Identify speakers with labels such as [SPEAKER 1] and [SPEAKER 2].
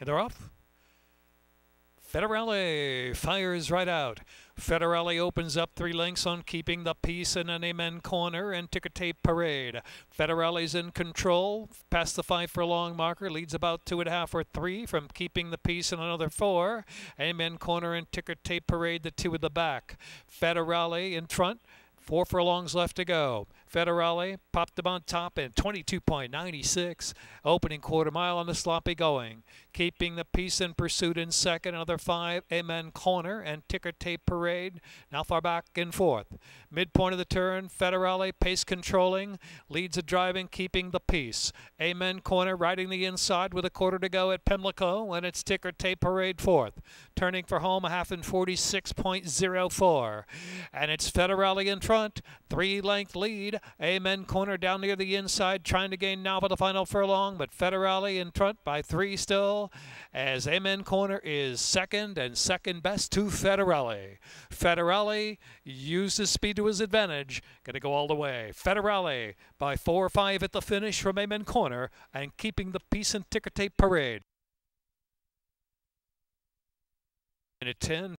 [SPEAKER 1] And they're off. Federale fires right out. Federale opens up three lengths on keeping the peace in an amen corner and ticker tape parade. Federale's in control, past the five furlong marker, leads about two and a half or three from keeping the peace in another four. Amen corner and ticker tape parade, the two at the back. Federale in front. Four furlongs left to go. Federale popped them on top in 22.96. Opening quarter mile on the sloppy going. Keeping the peace in pursuit in second. Another five. Amen Corner and Ticker Tape Parade. Now far back in fourth. Midpoint of the turn. Federale pace controlling. Leads the driving, keeping the peace. Amen Corner riding the inside with a quarter to go at Pimlico. And it's Ticker Tape Parade fourth. Turning for home a half in 46.04. And it's Federale in front. Three length lead. Amen corner down near the inside, trying to gain now for the final furlong, but Federale in front by three still, as Amen corner is second and second best to Federale. Federale uses speed to his advantage, going to go all the way. Federale by four or five at the finish from Amen corner and keeping the peace and ticker tape parade. At 10,